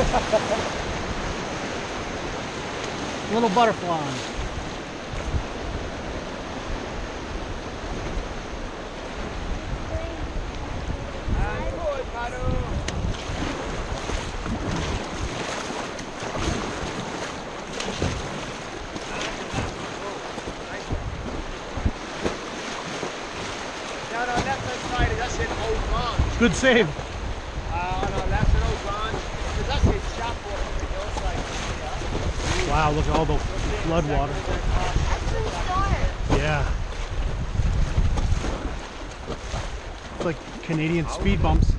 Little butterfly. And forward paddle. Down our left hand side is actually an old branch. Good save. Uh, on our left an old branch. There's actually a chapel on the hillside here. Wow, look at all the flood water. Yeah. It's like Canadian speed bumps.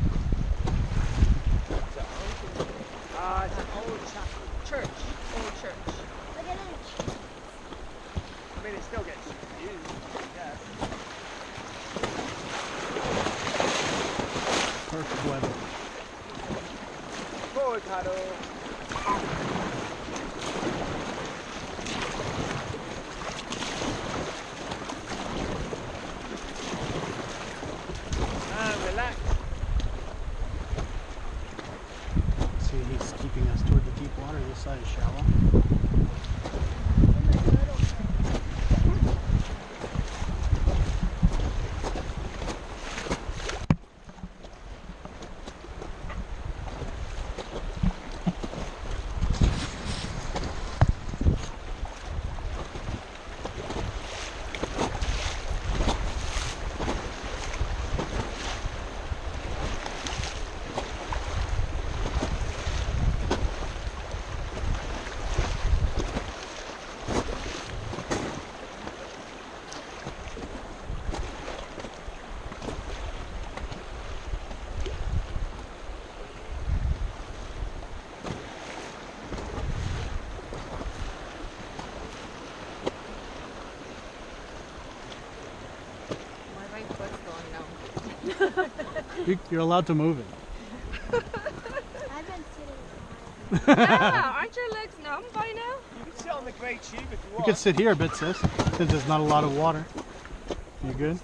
Church. Old church. I mean, it still gets used. Perfect weather. Forward paddle. And relax. See, he's keeping us toward the deep water. This side is shallow. My right foot's going now. You- You're allowed to move it. I've been sitting. yeah, aren't your legs numb by now? You can sit on the great tube if you You want. could sit here a bit, sis, since there's not a lot of water. You good?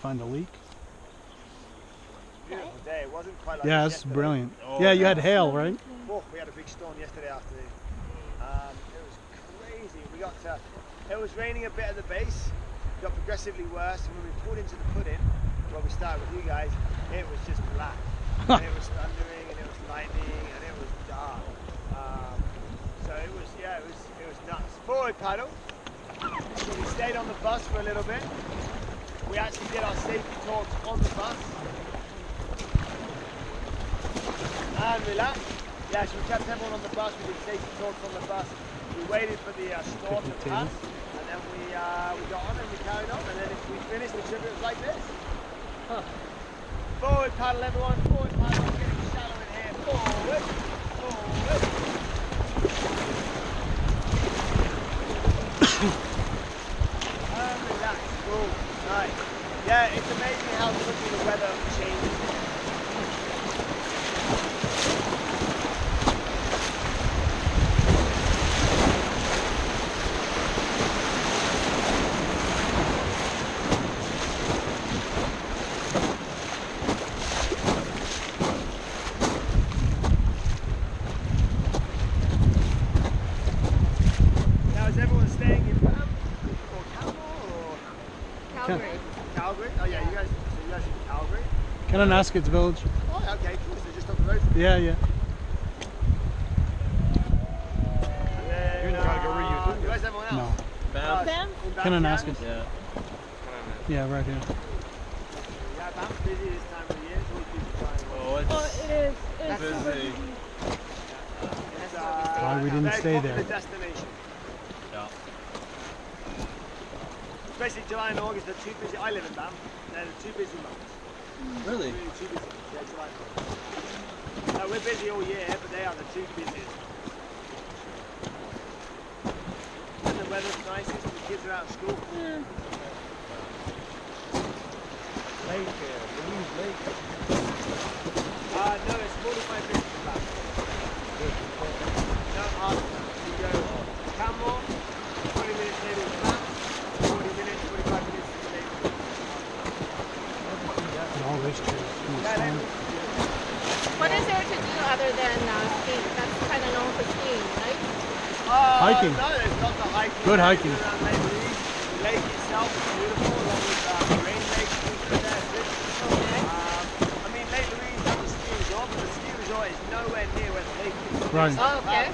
Find a leak? Beautiful day. It wasn't quite like Yeah, it's brilliant. Oh, Yeah, you had hail, right? Oh, we had a big storm yesterday afternoon. Um, it was crazy. We got to, it was raining a bit at the base. It got progressively worse, and when we pulled into the put-in, where we started with you guys, it was just black. and it was thundering, and it was lightning, and it was dark. Um, so it was, yeah, it was, it was nuts. Forward paddle. So we stayed on the bus for a little bit. We actually did our safety talks on the bus. And relax. Yeah, so we kept everyone on the bus. We did safety talks on the bus. We waited for the uh, storm to pass, and then we uh, we got on and we carried on. And then if we finished the trip, it was like this. Forward paddle, everyone. Forward paddle. It's getting shallow in here. Forward. Forward. and relax. Cool. Yeah, it's amazing how quickly the weather changes. Now is everyone staying in Banff or Calgary or Calgary. Calgary? Oh yeah, you guys. So you guys in Calgary? Kananaskis Village. Oh, okay, cool. So just up the road Yeah, yeah. And then, You're in Calgary, you uh, too? Where's everyone No. else? Banff. Banff? In Banff Kananaskis. County? Yeah. Yeah, right here. Yeah, Banff's busy this time of the year. It's always busy time. Oh, it's Oh, it is. It's busy. super busy. It's, uh, Why we didn't stay there. destination. Yeah. Basically, July and August are two busy. I live in Banff. They're the two busy months. Really? Really two busy. Yeah, July and August. No, we're busy all year, but they are the two busiest. And the weather's nice. It's kids are out of school. Lake, uh, Lake. Uh, no, it's 45 minutes from back. No, after that. You go Canmore, 20 minutes later is back, 40 minutes, 45 minutes to stay. And all this shit. in the Yeah, storm. then- What is there to do other than uh, skiing? That's kind of known for skiing, right? Uh, Hiking. No, there's lots of hiking. Good hiking. Lake The lake itself is beautiful, along with uh, Rain Lake, things like that. Um, I mean, Lake Louise has a ski resort, but the ski resort is nowhere near where the lake is. Right. Oh, okay.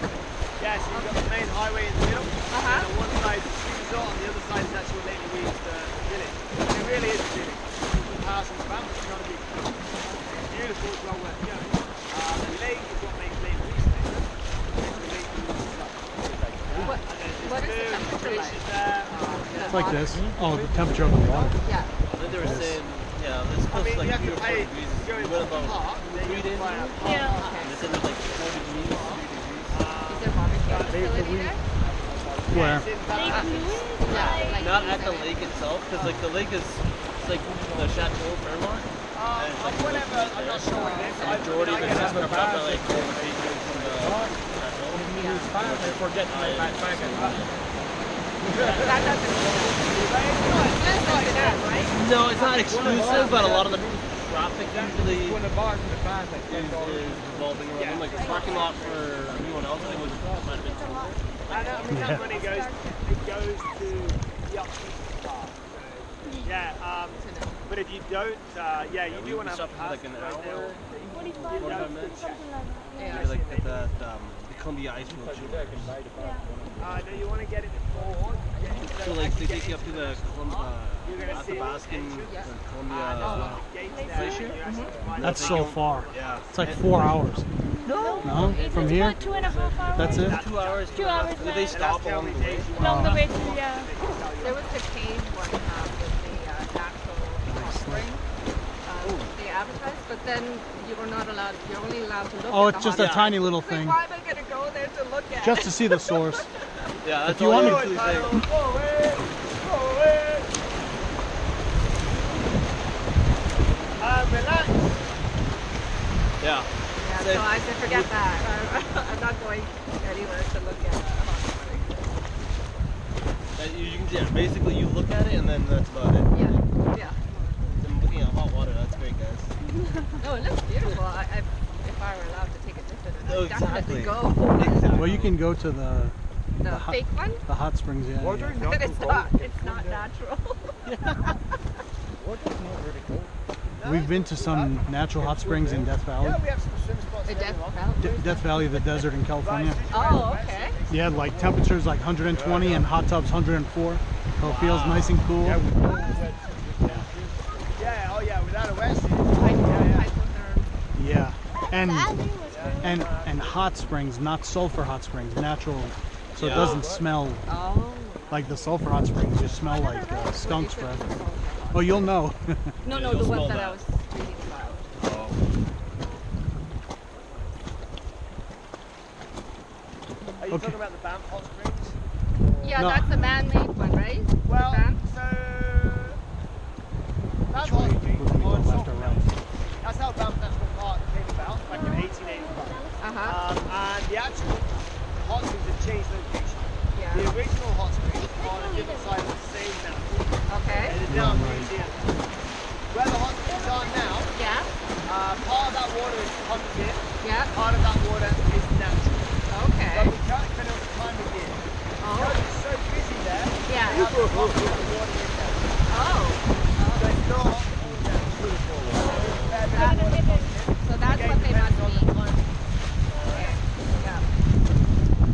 Yeah, so you've got the main highway in the middle, Uh-huh. and on one side is the ski resort, on the other side is actual Lake Louise, the, the village. It really is a village. In comparison to Banff, it's not a big. It's beautiful, it's well worth going. Uh, the lake is what makes Lake Louise famous. Makes the Lake Louise itself. What, And then there's what is the food, temperature fish like? is there, It's like this. Oh, the temperature of the water. Yeah. I think they were saying, yeah, this I close mean, to like you have three to or four pay degrees. to go We into went the about park, then you three have to days buy a ago. park. Yeah. And they said there's like four degrees, three degrees. Is there water facility there? Where? It's in Banff. Yeah. Like Not at the lake itself, because like the lake is it's like the Chateau Fairmont. Uh, And it's uh, like whatever, I'm not sure what it is. the I- majority I of it guess has that's been the built by bad. like patrons from the Chateau. that doesn't exclusive then, right? No, it's not exclusive, but a lot of the traffic usually is, is revolving around them. Like the parking lot for everyone else, I think was might have been two. I know, I mean, Yeah. that money goes, it goes to the upkeep park. Yeah, um, but if you don't, uh, yeah, you we do want to have stopped a pass. like an hour, there. 45 45 minutes. something like that. Yeah. Maybe like at that um, the Columbia Ice Field. Uh, no, you want to get it before. Get it, So like they take you up to the Colum- You're uh, gonna see Athabascan, Yeah. the uh, Columbia. Glacier? You actually find That's so far. Yeah. It's like four hours. No. No? From It's here? about two and a half hours. That's it? Two hours. Two hours They stop along the way. days Along the way yeah. There was the cave one um, with the uh, natural hot spring. Um, they advertised, but then you were not allowed. You're only allowed to look. Oh, at it's the just a hot tiny little spring. thing. Why am I gonna go there to look at? Just to see the source. Yeah, that's you all want you me- actually Go think. away! Go away! Uh, relax. Yeah. Yeah, so I should forget that. I'm not going anywhere to look at uh, hot spring. And you, you can, yeah, basically you look at it and then that's about it. Yeah, yeah. I'm looking at hot water. That's great, guys. No, it looks beautiful. I, I, if I were allowed to take a dip in it, I'd definitely exactly. go. Exactly. Well, you can go to the The hot- fake one, the hot springs. Yeah. yeah. but it's not. It's not natural. We've been to some natural hot springs in Death Valley. Yeah, we have some swim spots The there. Death. Valley. De- Death Valley, the desert in California. Oh, okay. Yeah, like temperatures like 120 and hot tubs 104. So it feels nice and cool. Yeah, oh yeah, without a wetsuit. Hypotherm. Yeah. And That thing was good. and and hot springs, not sulfur hot springs, natural. So it doesn't smell Oh. like the sulfur hot springs. Just smell like uh, skunk breath. Oh, you'll know. No, no, the one that, I was reading about. Oh. Are you Okay. talking about the Banff hot springs? Yeah, No. that's a man-made one, right? Well, The Banff? so Banff hot springs We're gonna go are in left or Saltburn. right? That's how Banff back in 1885. Uh-huh. Um, and the actual hot springs have changed location. The original hot springs are on a different side of the same mountain. Okay. It is now a museum. Where the hot springs are now, Yeah. uh, part of that water is pumped in, Yeah. part of that water is natural. Okay. But we can't depend on the time of year. Because Oh. it's so busy there, Yeah. they have to pump all the water in there. Oh. So it's not all natural. Fair bit of water pumped in. So that's Again, what they depends must on the mean. climate. Okay. Yeah.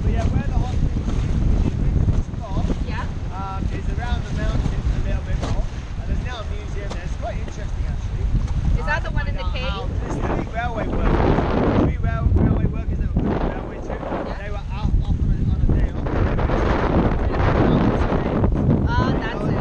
But yeah, where the hot springs is, the original spot Yeah. um, is around the mountains a little bit more. And there's now a museum there. It's quite interesting actually. Is that the one in the Find out cave? how- There's three railway workers. Three rail, railway workers that were putting the railway to. They were out off on a, on a day off. Ah, that's it.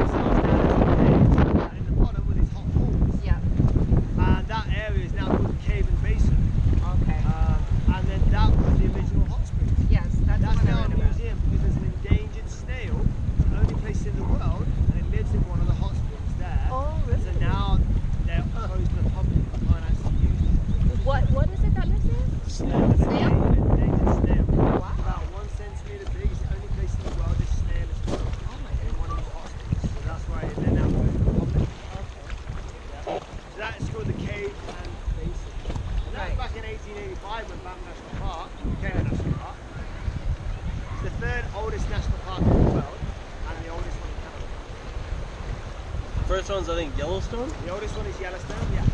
First one's I think Yellowstone. The oldest one is Yellowstone, yeah.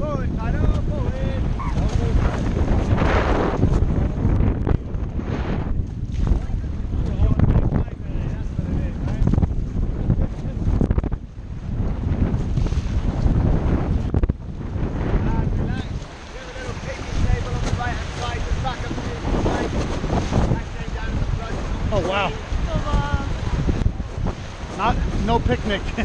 Forward, paddle, forward. And relax. We have a little picnic table on the right hand side, just back up to the side. Back then down the front. Oh wow. Not no picnic.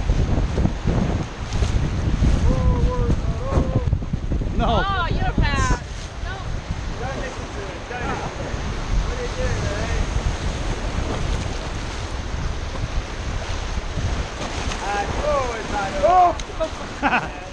no. Oh, you're bad. No. Don't listen to it. Don't listen to it. What are you doing, eh? And forward, paddle.